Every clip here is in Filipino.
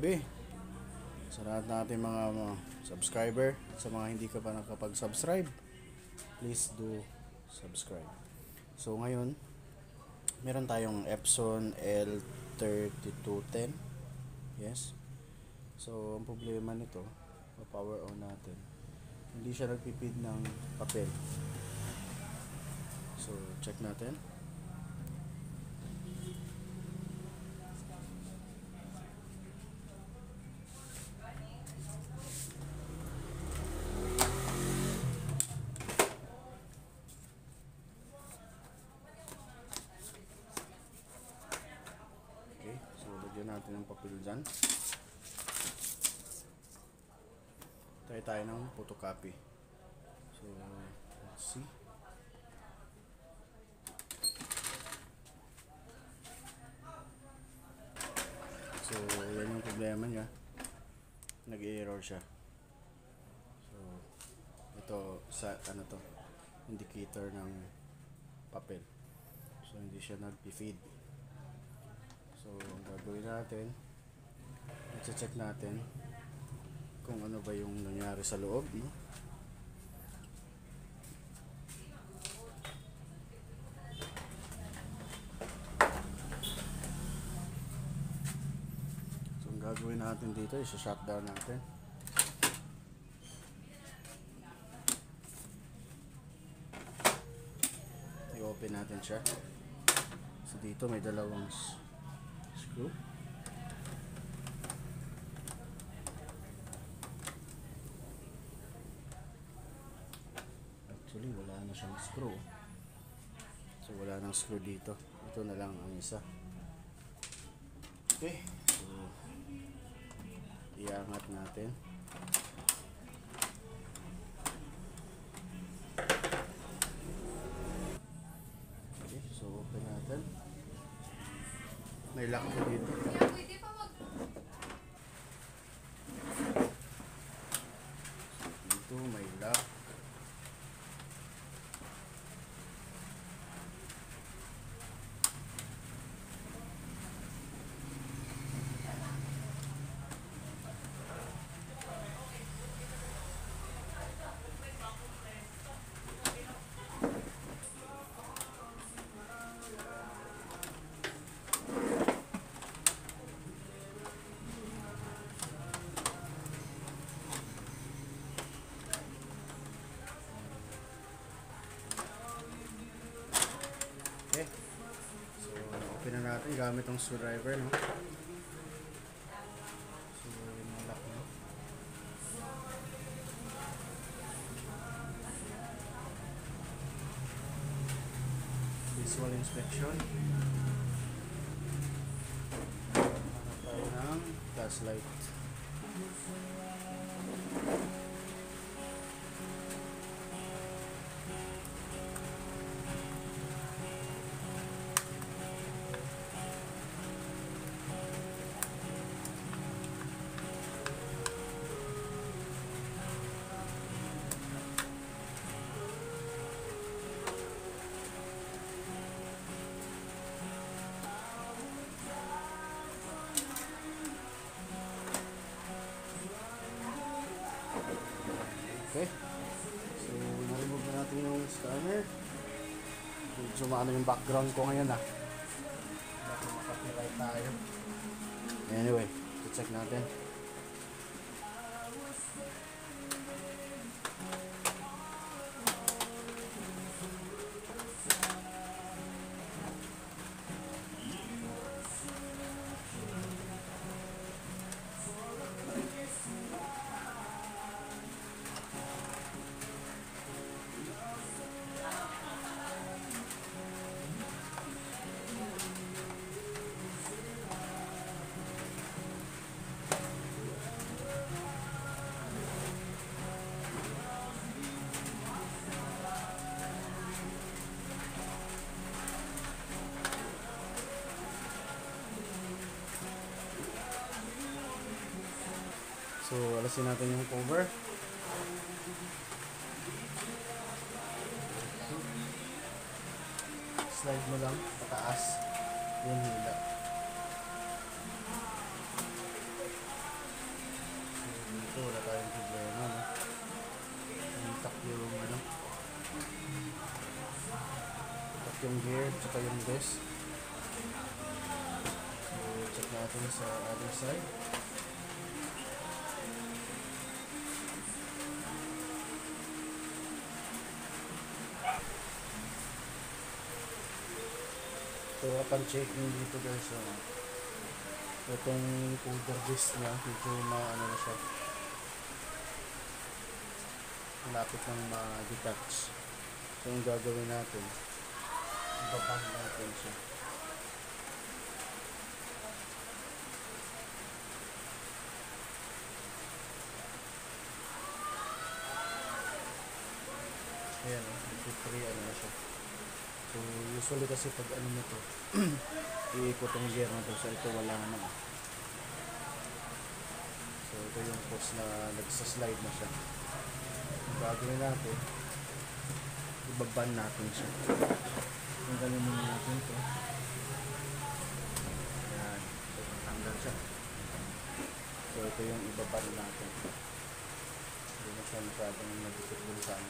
gabi sa lahat natin mga, mga subscriber. Sa mga hindi ka pa nakapag-subscribe, please do subscribe. So, ngayon, meron tayong Epson L3210. Yes. So, ang problema nito, power on natin. Hindi siya nagpipid ng papel. So, check natin. Okay, so lagyan natin ng papel dyan. Tayo tayo ng photocopy. So, let's see. So, yan yung problema niya. Nag-error siya. So, ito sa ano to, indicator ng papel. So, hindi siya nag-feed. So, ang gagawin natin, i-check natin kung ano ba yung nangyari sa loob, no? So, ang gagawin natin dito, isa-shutdown natin. I-open natin siya. So, dito may dalawang screw. Actually, wala na siyang screw. So, wala nang screw dito. Ito na lang ang isa. Okay. So, iangat natin. Okay, so open natin. May lock natin gamit ang screwdriver, no? So, yun ang lock, no? Visual inspection. Hanap tayo ng flashlight. Maano yung background ko ngayon ah. alisin natin yung cover. Slide mo lang pataas yung hila. Dito wala tayong problema no? intak yung ano? Intak yung gear tsaka yung disc so check natin sa other side. Upon checking dito guys, uh, itong folder disk niya, medyo maano na siya. Malapit ng ma-detach. So, yung gagawin natin, ibabang natin siya. Ayan, oh, 53 ano na siya. So, usually kasi pag ano mo to, iikot ang gear na to. So, ito wala na. So, ito yung post na nagsaslide na siya. Gagawin natin, ibaban natin siya. Tanggalin muna natin ito. Ayan. So, tanggal siya. So, ito yung ibaban natin. Hindi na siya masyadong nagsisigulsan.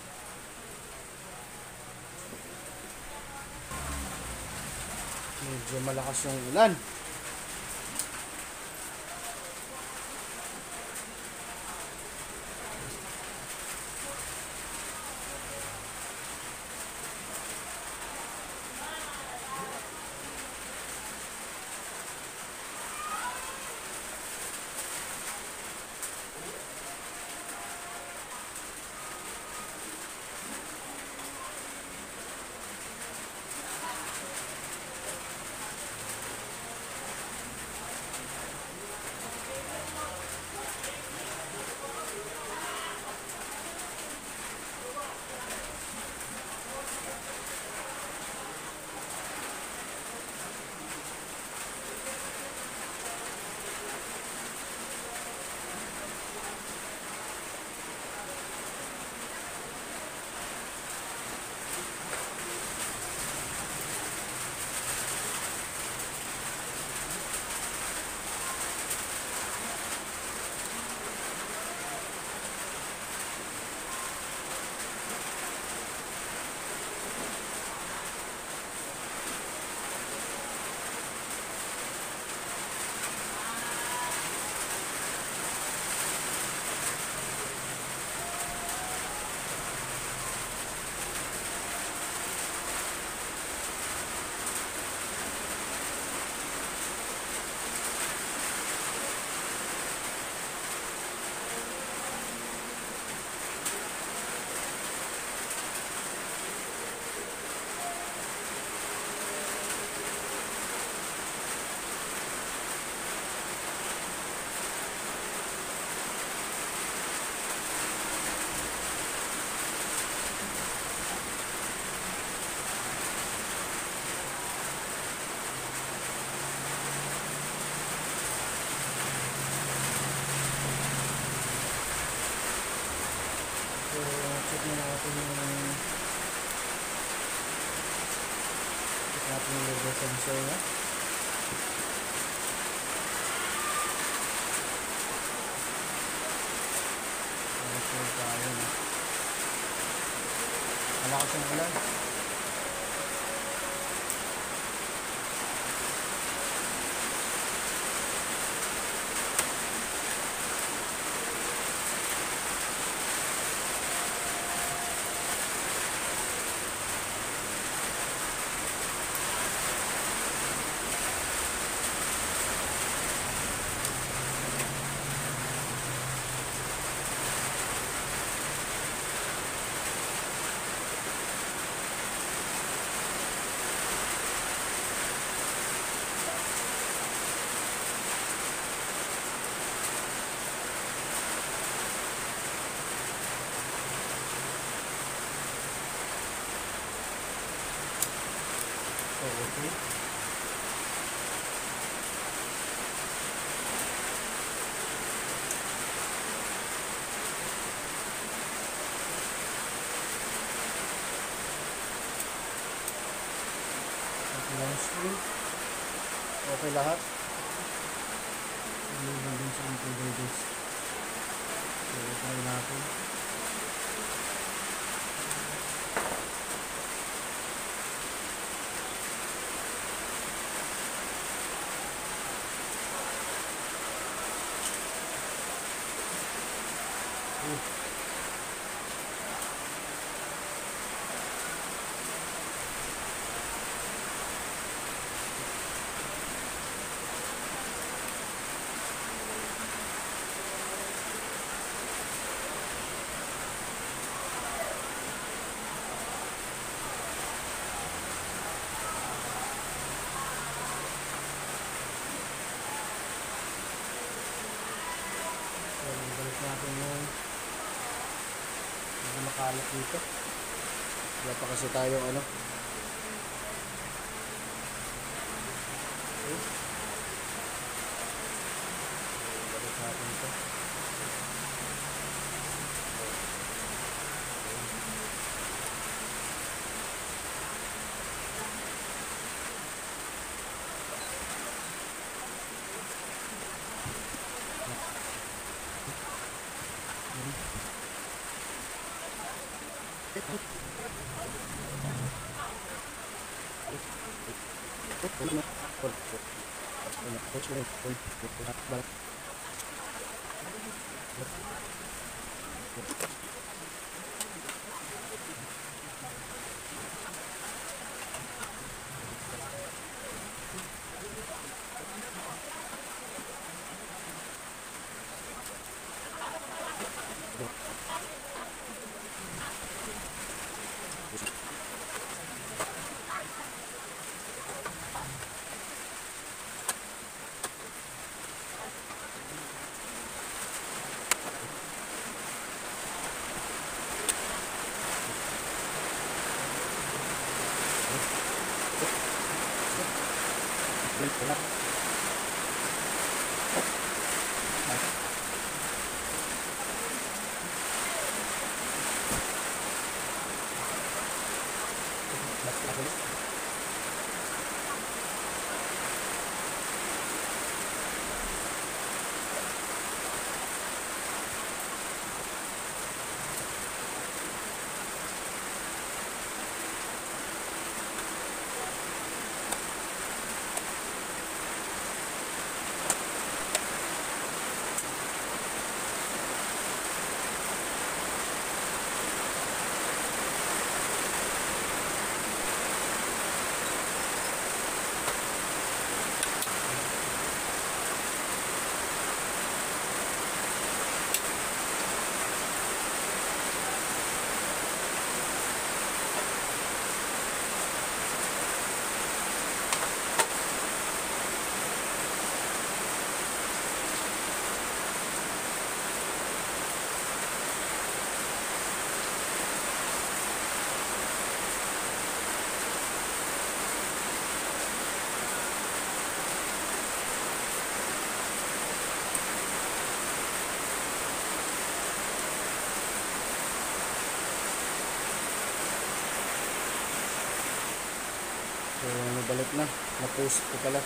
Medyo malakas yung ulan. Check natin yung level sensor niya. Ano sure tayo na. Malakas yung ulan. So, okay. Lang screw. Okay lahat. Maliban din sa encoder disc. So, try natin. So, balik natin yung hindi makalat dito. Wala pa kasi tayo ano. Gracias. Na. Na-post ko pala.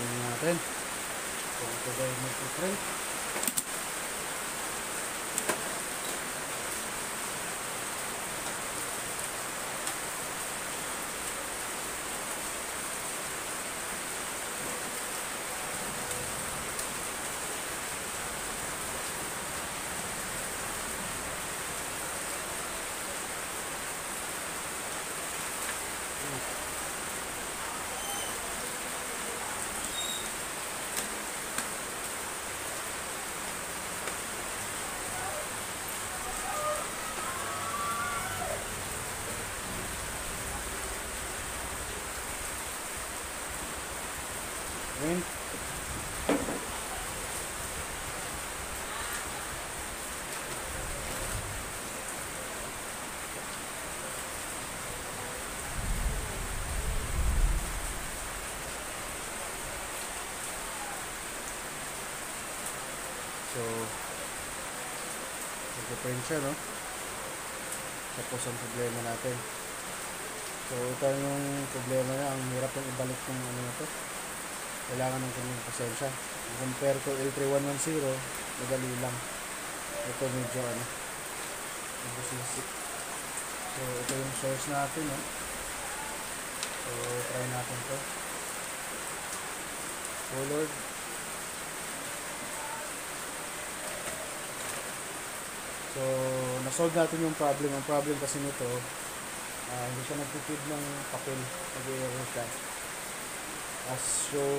Tingnan natin. Kung ito ba yung magpiprint. Print. Siya, no? Tapos ang problema natin. So, ito yung problema niya. Ang hirap yung ibalik yung ano na to. Kailangan ng kanyang pasensya. Compare to L3110, madali lang. Ito medyo ano, medyo. So, ito yung source natin, no? So, try natin to. Oh So, na-solve natin yung problem. Ang problem kasi nito, ah, hindi siya nagtitid ng papel nag-error siya. As show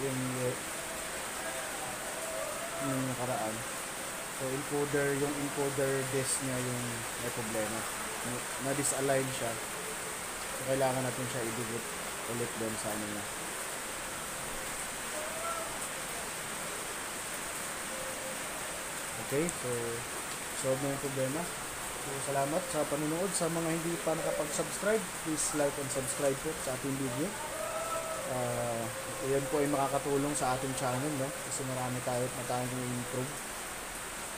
you- yung nakaraan. So, encoder, yung encoder disk niya yung may problema. Na- Na-disalign siya. So, kailangan natin siya i-delete ulit doon sa ano niya. Okay, so solve na yung problema. So salamat sa panonood. Sa mga hindi pa nakapag-subscribe, please like and subscribe po sa ating video. Uh, yan po ay makakatulong sa ating channel, no? Kasi marami tayo na tayong improve.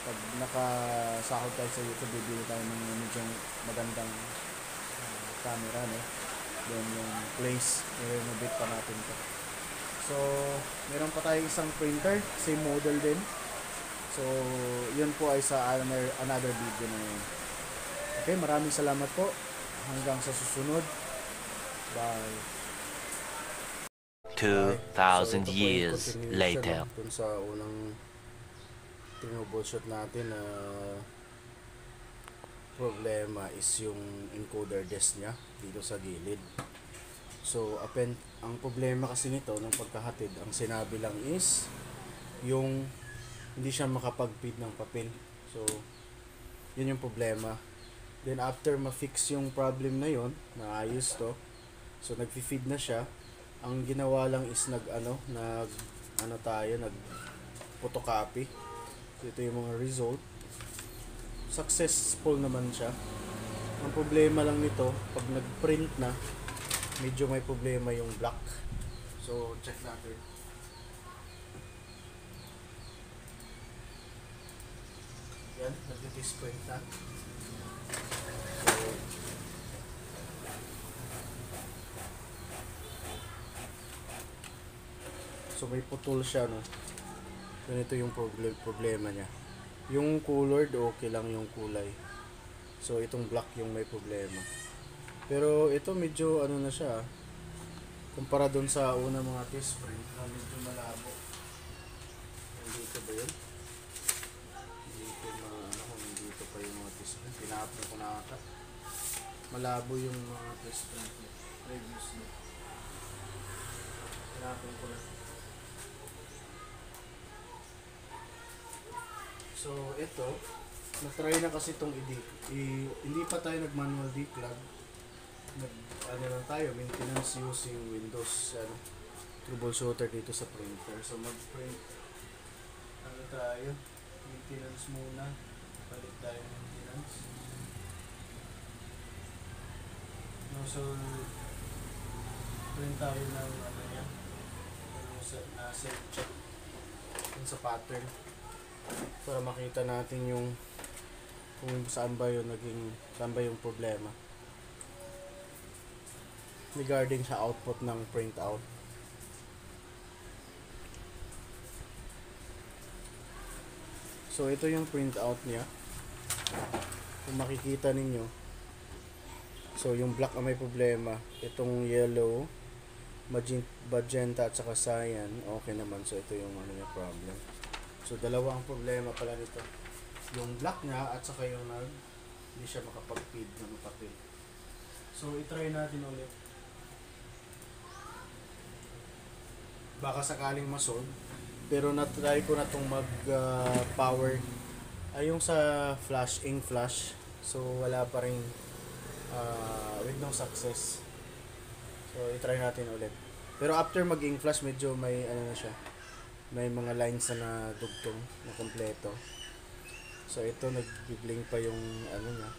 Pag nakasahod tayo sa YouTube, bibili tayo ng medyo magandang uh, camera, no? Then yung place, i-renovate pa natin to. So, meron pa tayo isang printer, same model din. So, yun po ay sa another, another video na yun. Okay, maraming salamat po. Hanggang sa susunod. Bye. 2,000 years later. Dun sa unang tinubulshot natin na problema is yung encoder disk niya dito sa gilid. So, apen, ang problema kasi nito ng pagkahatid, ang sinabi lang is yung hindi siya makapag-feed ng papel. So, yun yung problema. Then after ma-fix yung problem na yon, naayos to. So nagfi-feed na siya. Ang ginawa lang is nag ano, nag ano tayo, nag photocopy. So ito yung mga result. Successful naman siya. Ang problema lang nito, pag nag-print na, medyo may problema yung block. So check natin. Yan, nag-disprint na. So, so may putol siya, no? Ganito yung problem, problema niya. Yung colored, okay lang yung kulay. So, itong black yung may problema. Pero ito medyo ano na siya, ah. kumpara doon sa una mga test print na medyo malabo. Dito ba yun? Pinapin ko na ata. Malabo yung mga test niya. Previously. Pinapin ko na. So, ito, na-try na kasi itong i, i hindi pa tayo nag-manual declog. Nag, ano lang tayo, maintenance using Windows, ano, troubleshooter dito sa printer. So, mag-print, ano tayo, maintenance muna. Palit tayo maintenance. So, print tayo ng, ano yan, na self check. Dun sa pattern. Para makita natin yung kung saan ba yung naging saan ba yung problema. Regarding sa output ng printout. So ito yung printout niya. Kung makikita ninyo so yung black ang may problema itong yellow magenta, at saka cyan okay naman so ito yung ano niya problem So, dalawa ang problema pala nito. Yung black niya at saka yung nag hindi siya makapag-feed ng papel. So, itry natin ulit. Baka sakaling masolve. Pero na-try ko na itong mag-power. ay, yung sa flash, ink flash. So, wala pa rin uh, with no success. So, itry natin ulit. Pero after mag-ink flash, medyo may ano na siya may mga lines na nadugtong na kompleto. So ito nagbi-blink pa yung ano niya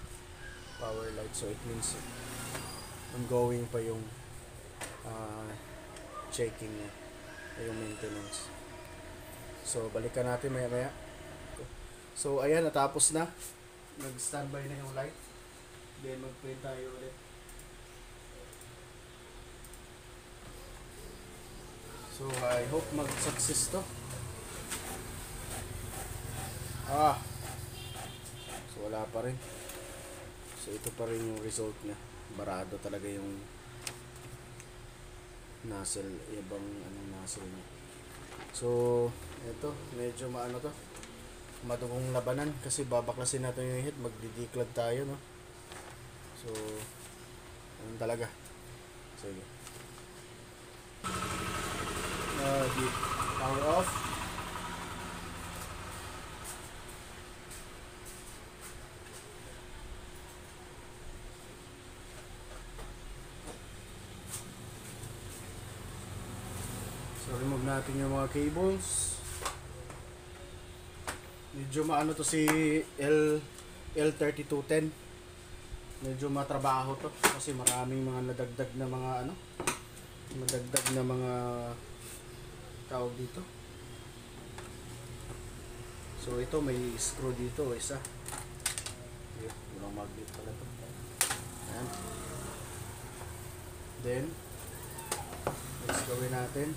power light so it means ongoing pa yung uh, checking niya yung maintenance. So balikan natin maya maya. So ayan natapos na. nag-standby na yung light. Then mag-print tayo ulit. So I hope mag-success to. Ah. So wala pa rin. So ito pa rin yung result niya. Barado talaga yung nozzle, ibang anong nozzle niya. So, ito, medyo maano to. Madugong labanan kasi babaklasin natin yung head, magdidiklad tayo, no? So, ano talaga. Sige. Uh, power off. So, remove natin yung mga cables. Medyo maano to si L L3210. Medyo matrabaho to kasi maraming mga nadagdag na mga ano, madagdag na mga tawag dito. So ito may screw dito, isa. Yun, walang magnet pala to. Ayan. Then, next gawin natin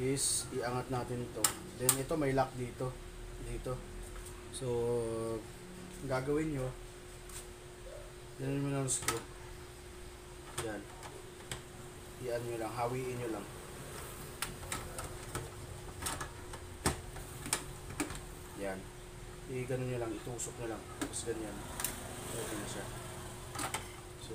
is iangat natin to. Then ito may lock dito. Dito. So, gagawin nyo, yan mo ng screw. Yan. Iyan nyo lang, hawiin nyo lang. Yan. I-ganon nyo lang, itusok nyo lang. Tapos ganyan. Okay na siya. So,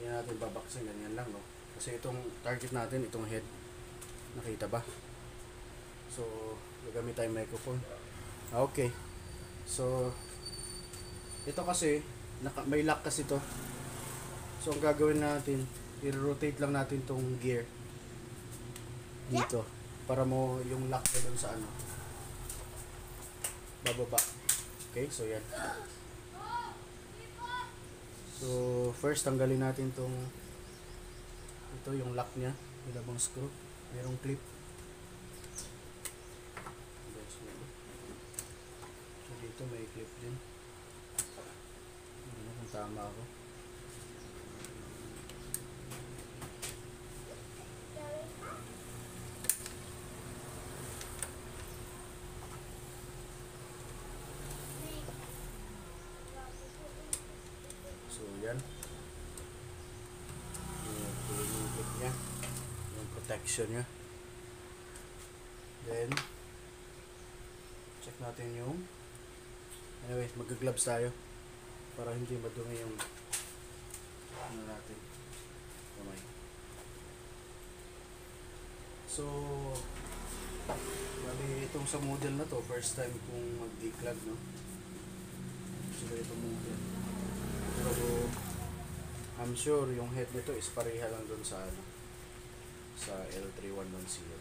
hindi natin babaksin ganyan lang, no? Kasi itong target natin, itong head. Nakita ba? So, gagamit tayong microphone. Ah, Okay. So, ito kasi, naka, may lock kasi to. So, ang gagawin natin, i-rotate lang natin tong gear. Dito. Para mo yung lock na dun sa ano. Bababa. Okay, so yan. So, first tanggalin natin tong ito yung lock niya, yung labang screw. Merong clip. So, dito may clip din. Tama ako. So, yan. Yung clip niya. Yung protection niya. Then, check natin yung Anyway, mag-gloves tayo para hindi madumi yung ano natin kamay. So, bali itong sa model na to, first time kong mag-declug, no? So, itong model. Pero, I'm sure yung head nito is pareha lang dun sa ano, sa L3110.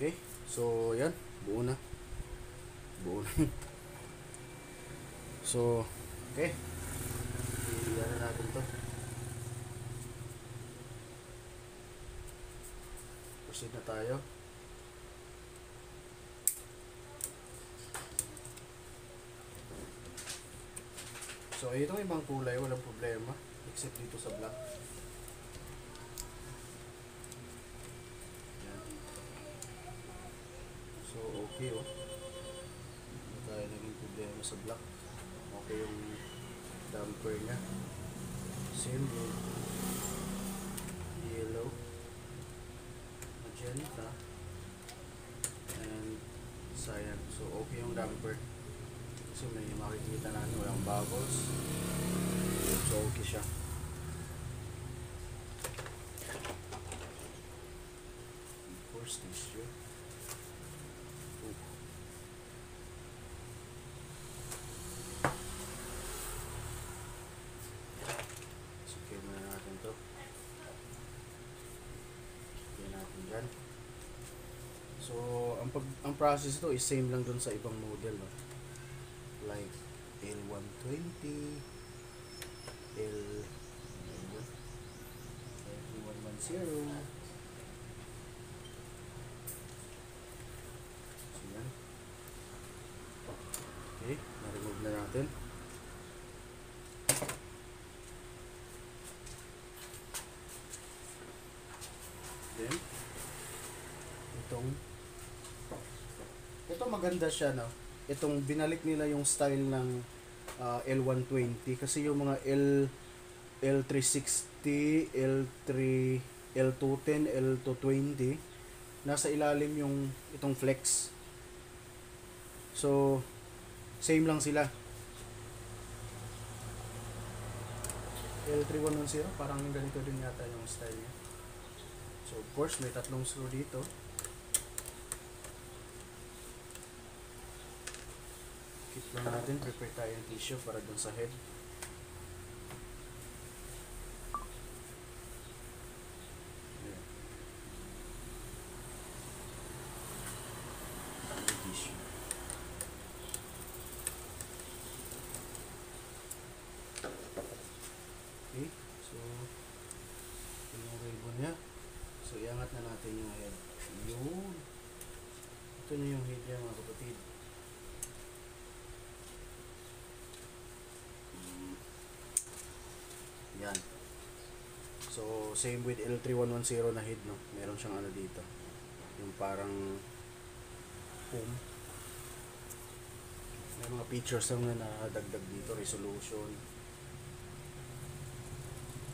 Okay, so yan, buo na. Buo na. so, okay. Iyan na natin to. Proceed na tayo. So, itong ibang kulay, walang problema. Except dito sa black. ito yung damper niya. Same yellow. Magenta. And cyan. So okay yung damper. Kasi may makikita na walang bubbles. So okay siya. Of course this year process to is same lang dun sa ibang model no? like L120 L 110 maganda siya no? Itong binalik nila yung style ng ah, L120 kasi yung mga L L360 L3 L210 L220 nasa ilalim yung itong flex. So same lang sila. L3110 parang ganito din yata yung style niya. So of course may tatlong screw dito lang natin, prepare tayo ng tissue para dun sa head. Ayan. Yung tissue. Okay, so ito yung ribbon niya. So iangat na natin yung head. Yun. Ito na yung head niya mga kapatid. Mm. Yan. So, same with L3110 na head, no? Meron siyang ano dito. Yung parang foam. May mga features lang na nadagdag dito. Resolution.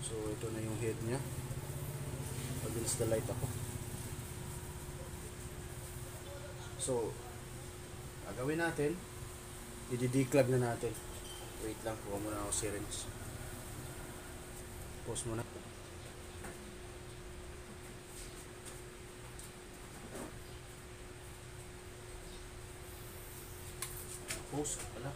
So, ito na yung head niya. Pag-ins the light ako. So, gagawin natin, i-declug na natin. Wait lang, kuha muna ako syringe. Pause muna. Pause pala.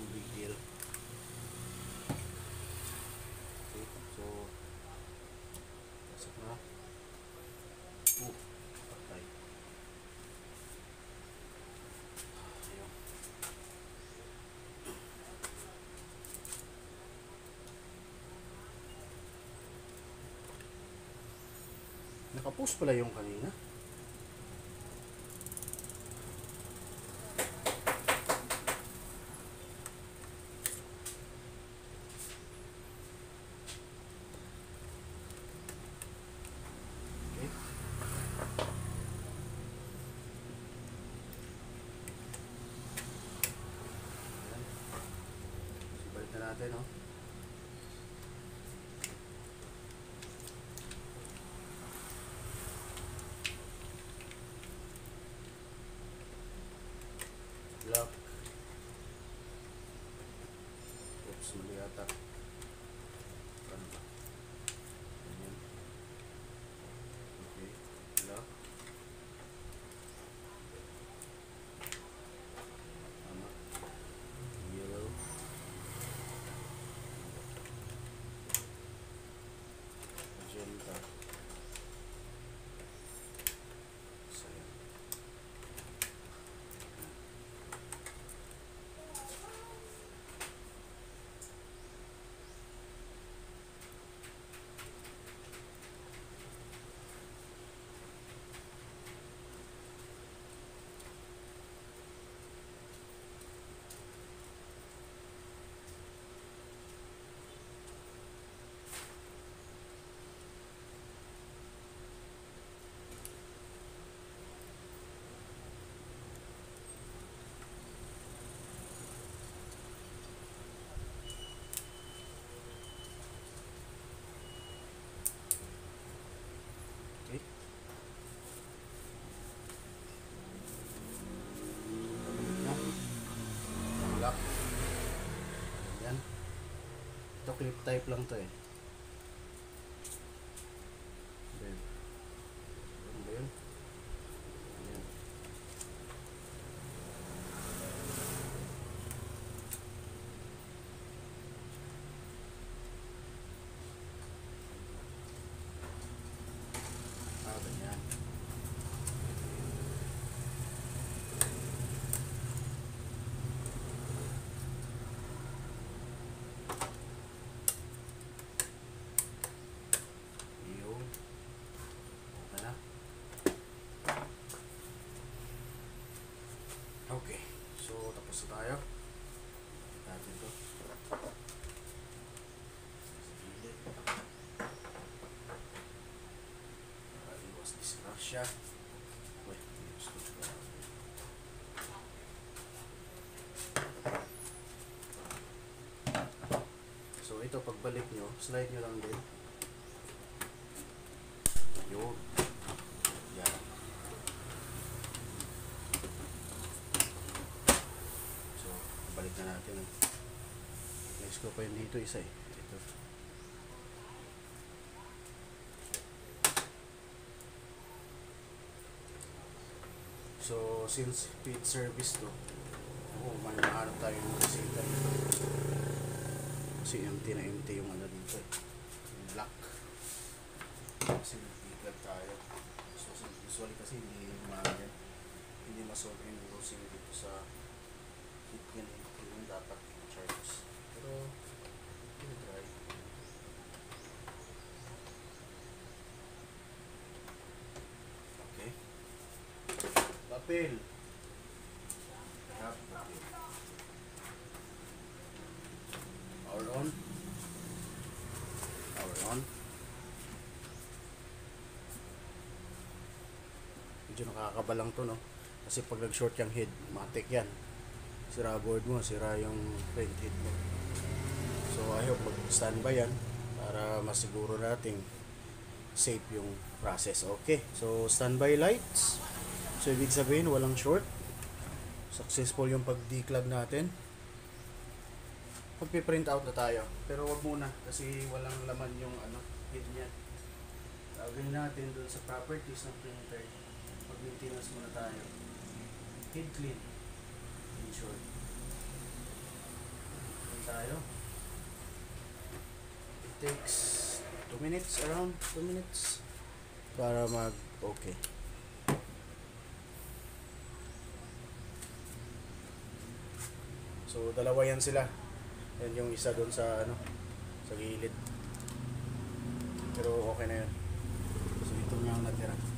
No big deal. Okay, so pasok na. Oh, patay. Ayun. Nakapost pala yung kanina. Okay. Ayan. So, balik na natin, oh. Oops, mali yata. Ano ba? Ganyan. Okay. Lock. Tama. Yellow. Magenta. Cyan. Okay. Na. Lock. Yan. Ito clip type lang to eh. Then, ano ba yun? Ayan. Ah, ganyan. Yun. Okay na. Okay. So, tapos na tayo. Natin to. Sa gilid. Para iwas disgrasya. Ko siya. So, ito, pagbalik nyo, slide nyo lang din. Yun. Yan. So, balik na natin. Next ko pa yun dito isa eh. Ito. So, since paid service to, oh, may mahanap tayo ng resita dito. Kasi empty na empty yung ano dito eh. Black. Kasi nag tayo. So, usually kasi hindi umaga. Hindi masolve yung dito sa yan. Ito yung dapat charges. Pero, hindi try. Okay. Papel. Tap, papel. Power on. Power on. Medyo nakakabalang to, no? Kasi pag nag-short yung head, matik yan. Sira board mo, sira yung print head mo. So, I hope mag-standby yan para masiguro nating safe yung process. Okay, so standby lights. So, ibig sabihin, walang short. Successful yung pag-declog natin. Magpiprint out na tayo. Pero wag muna kasi walang laman yung ano, head niya. Tawagin natin dun sa properties ng printer. Mag-maintenance muna tayo. Head clean. In short. Clean tayo. It takes 2 minutes, around 2 minutes para mag okay. So dalawa yan sila. Yan yung isa doon sa ano sa gilid. Pero okay na yun. So ito nga ang natira.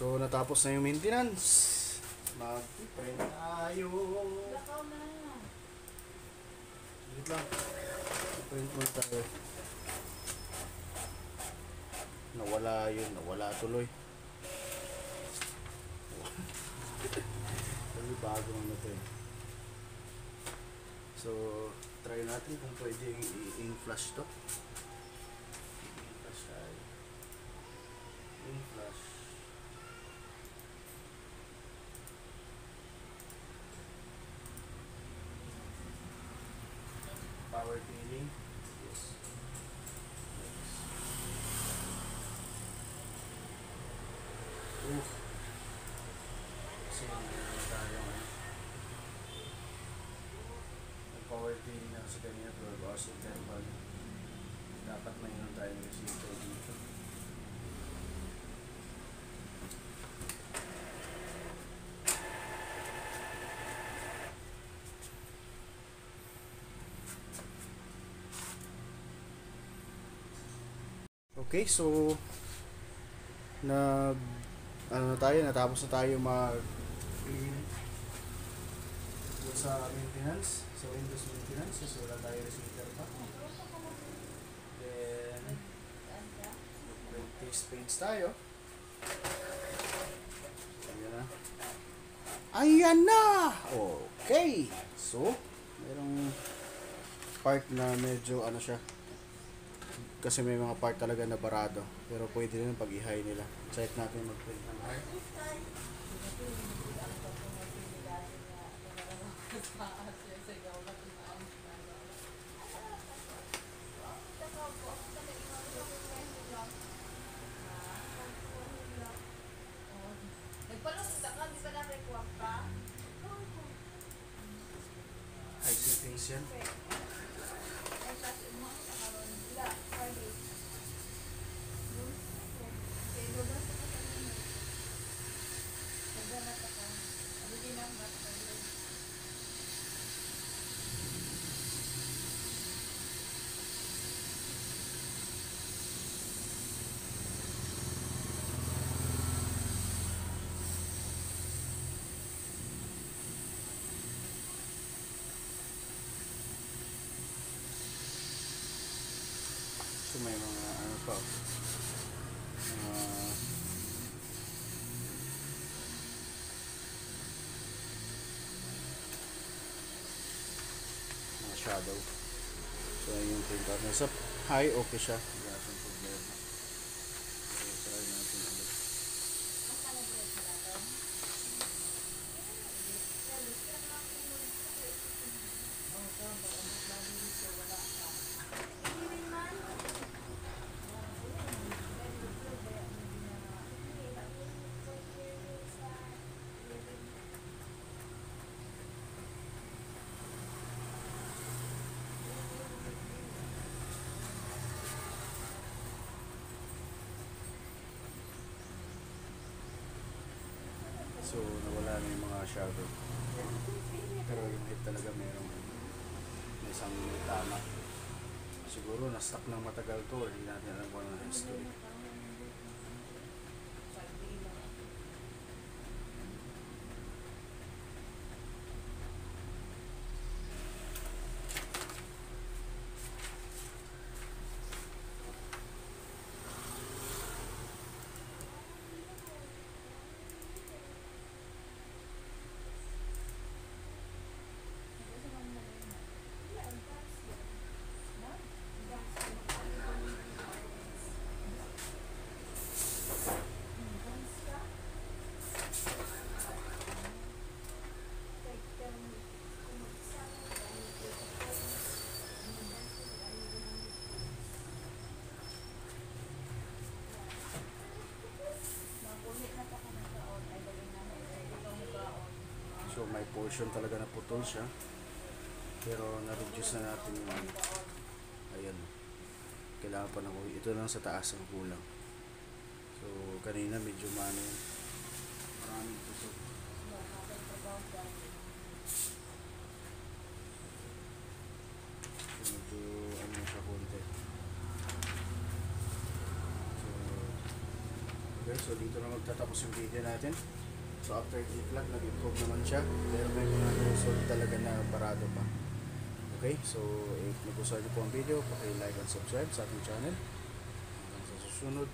So natapos na yung maintenance. Mag-print tayo. Lakaw na. Wait lang. Print mo tayo. nawala yun, nawala tuloy. Kasi bago ano to eh. So, try natin kung pwede i-flash to. I-flash tayo. I-flash. Power cleaning. Yes. Yes. Oof. Kasi meron tayo ano. Nag-power cleaning na kasi kanina 12 hours interval. Dapat mayroon tayo ng resito dito. Okay, so nag ano na tayo, natapos na tayo mag sa maintenance, sa Windows maintenance, so wala tayo receiver pa. Then, mag-test tayo. Ayan na. Ayan na! Okay! So, merong part na medyo ano siya, kasi may mga part talaga na barado. Pero pwede rin pag i-high nila. Check natin mag-print ng high. Ka? High settings yan. Ay, kasi mo, nakaroon. Wala, Friday. Okay, lugas ako sa inyo. Nagdalat ako. Ano din ang mat Friday. So may mga ano pa. Mga shadow. So yun yung printout na. Sa high, okay siya. Wala siyang problema. So try natin ulit. So shadow. Pero yung head talaga merong may isang tama. Siguro na-stuck ng matagal to or hindi natin alam kung ano history. So may portion talaga na putol siya. Pero na-reduce na natin yung ano. Ayan. Kailangan pa na Ito lang sa taas ang kulang. So kanina medyo mano yun. Maraming putol. So medyo ano siya konti. So, okay, so dito na magtatapos yung video natin. So after i-plug, nag-improve naman siya. Pero may mga result talaga na parado pa. Okay, so if nagustuhan niyo po ang video, paki-like and subscribe sa ating channel. Hanggang sa susunod,